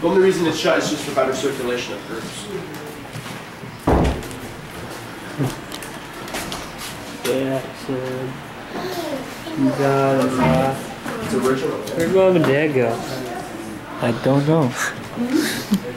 The only reason it's shut is just for better circulation of groups. Uh, Jackson. Uh, it's original. Where'd mom and dad go? I don't know.